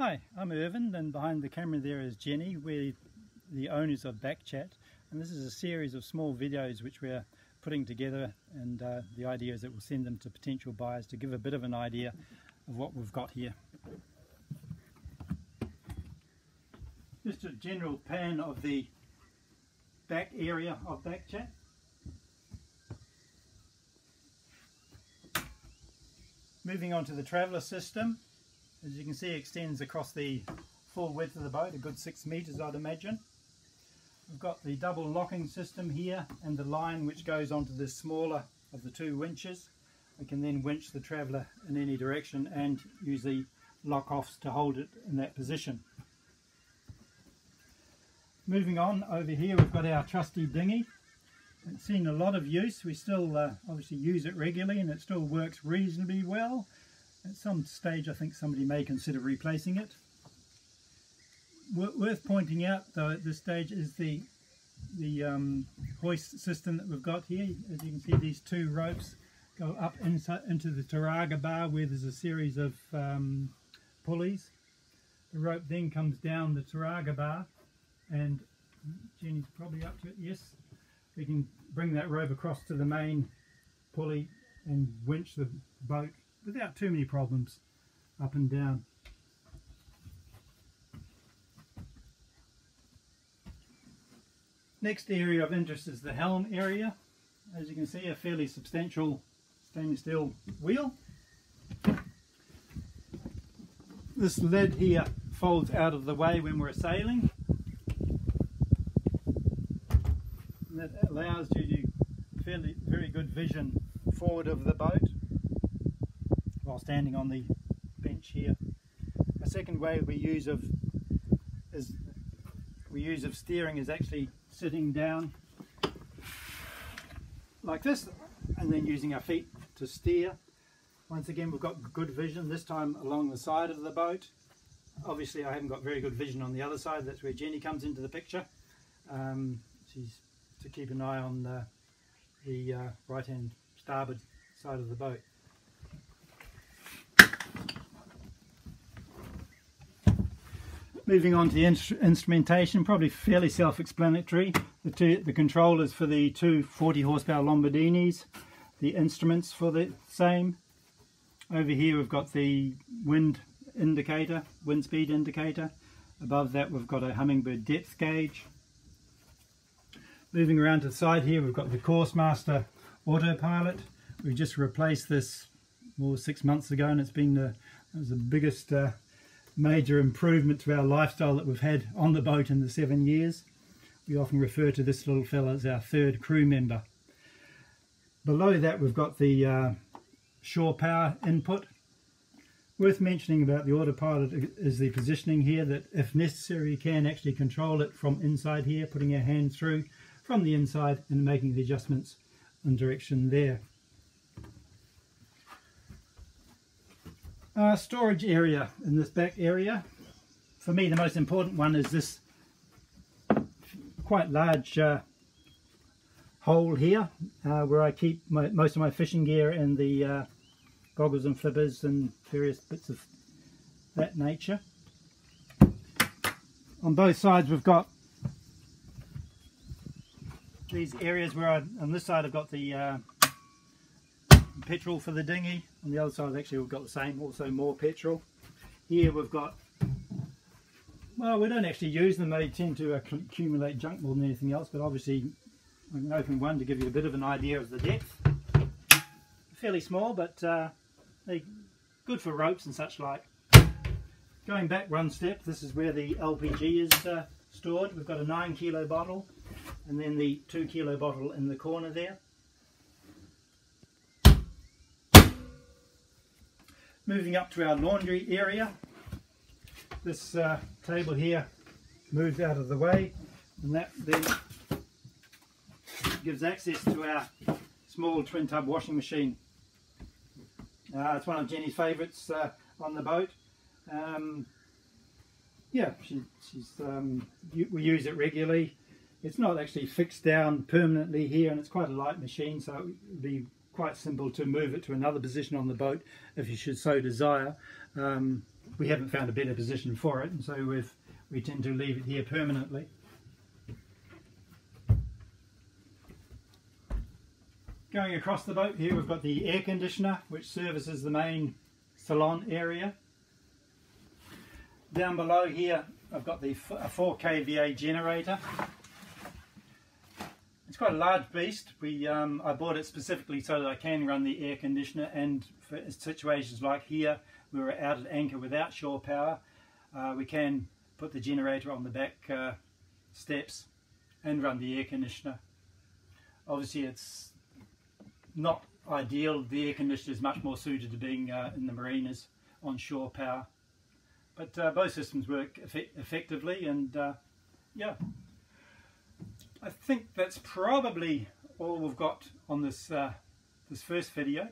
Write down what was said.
Hi, I'm Irvin and behind the camera there is Jenny. We're the owners of Backchat and this is a series of small videos which we're putting together and uh, the idea is that we'll send them to potential buyers to give a bit of an idea of what we've got here. Just a general pan of the back area of Backchat. Moving on to the traveller system, as you can see it extends across the full width of the boat, a good six metres I'd imagine. We've got the double locking system here and the line which goes onto the smaller of the two winches. We can then winch the traveller in any direction and use the lock-offs to hold it in that position. Moving on over here we've got our trusty dinghy. It's seen a lot of use. We still uh, obviously use it regularly and it still works reasonably well. At some stage I think somebody may consider replacing it. worth pointing out though at this stage is the the um, hoist system that we've got here. As you can see these two ropes go up inside, into the targa bar where there's a series of um, pulleys. The rope then comes down the targa bar and Jenny's probably up to it, yes. We can bring that rope across to the main pulley and winch the boat without too many problems up and down. Next area of interest is the helm area. As you can see a fairly substantial stainless steel wheel. This lid here folds out of the way when we're sailing. And that allows you fairly very good vision forward of the boat while standing on the bench here. A second way we use of is we use of steering is actually sitting down like this and then using our feet to steer. Once again we've got good vision, this time along the side of the boat. Obviously I haven't got very good vision on the other side, that's where Jenny comes into the picture. Um, she's to keep an eye on the, the uh, right hand starboard side of the boat. Moving on to the instrumentation, probably fairly self-explanatory. The, two, the controllers for the two 40 horsepower Lombardinis, the instruments for the same. Over here we've got the wind indicator, wind speed indicator. Above that we've got a Humminbird depth gauge. Moving around to the side here we've got the Coursemaster autopilot. We just replaced this well, six months ago and it's been the, it was the biggest uh, major improvement to our lifestyle that we've had on the boat in the seven years. We often refer to this little fella as our third crew member. Below that we've got the uh, shore power input. Worth mentioning about the autopilot is the positioning here that if necessary you can actually control it from inside here, putting your hand through from the inside and making the adjustments in direction there. Uh, storage area in this back area. For me the most important one is this quite large uh, hole here uh, where I keep my, most of my fishing gear and the uh, goggles and flippers and various bits of that nature. On both sides we've got these areas where I, on this side I've got the uh, petrol for the dinghy. On the other side actually we've got the same, also more petrol. Here we've got, well we don't actually use them, they tend to accumulate junk more than anything else, but obviously I can open one to give you a bit of an idea of the depth. Fairly small but uh, they good for ropes and such like. Going back one step, this is where the LPG is uh, stored. We've got a 9 kilo bottle and then the 2 kilo bottle in the corner there. Moving up to our laundry area, this uh, table here moves out of the way and that then gives access to our small twin tub washing machine. Uh, it's one of Jenny's favourites uh, on the boat. Um, yeah, she, she's um, we use it regularly. It's not actually fixed down permanently here and it's quite a light machine so it would be quite simple to move it to another position on the boat if you should so desire. Um, we haven't found a better position for it and so we've we tend to leave it here permanently. Going across the boat here we've got the air conditioner which services the main salon area. Down below here I've got the a 4 kVA generator. Quite a large beast. We um, I bought it specifically so that I can run the air conditioner and for situations like here we were out at anchor without shore power uh, we can put the generator on the back uh, steps and run the air conditioner. Obviously it's not ideal. The air conditioner is much more suited to being uh, in the marinas on shore power. But uh, both systems work effect effectively and uh, yeah. I think that's probably all we've got on this uh, this first video.